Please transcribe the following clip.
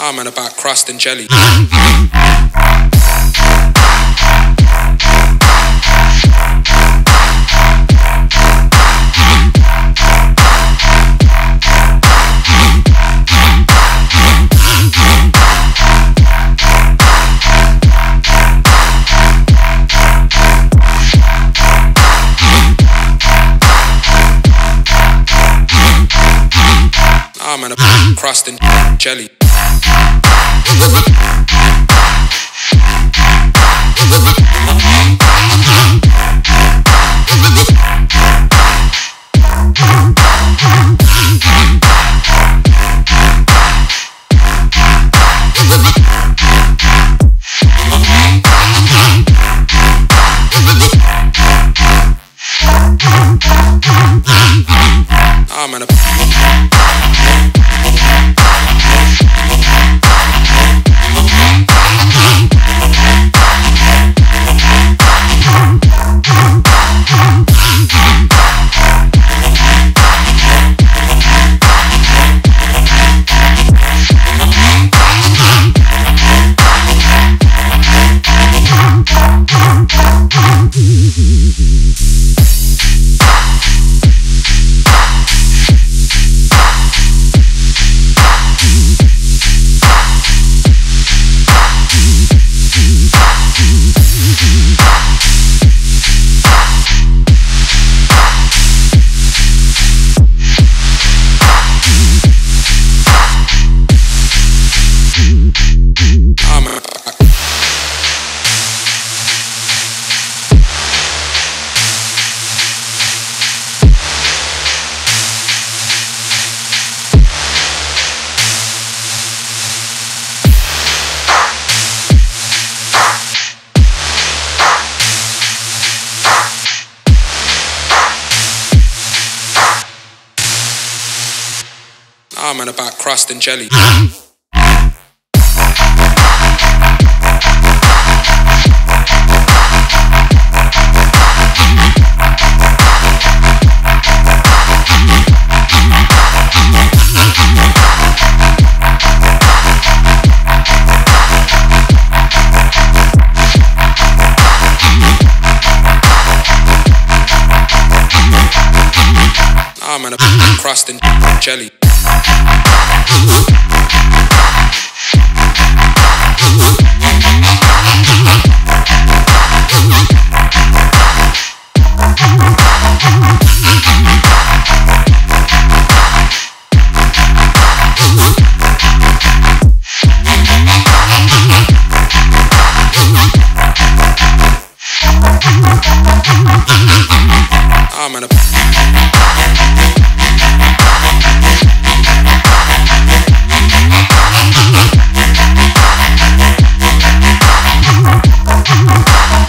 Nah, man, about crust and jelly. Crust and jelly. Nah, man, nah, man, about crust and jelly. Crust and jelly. Man, about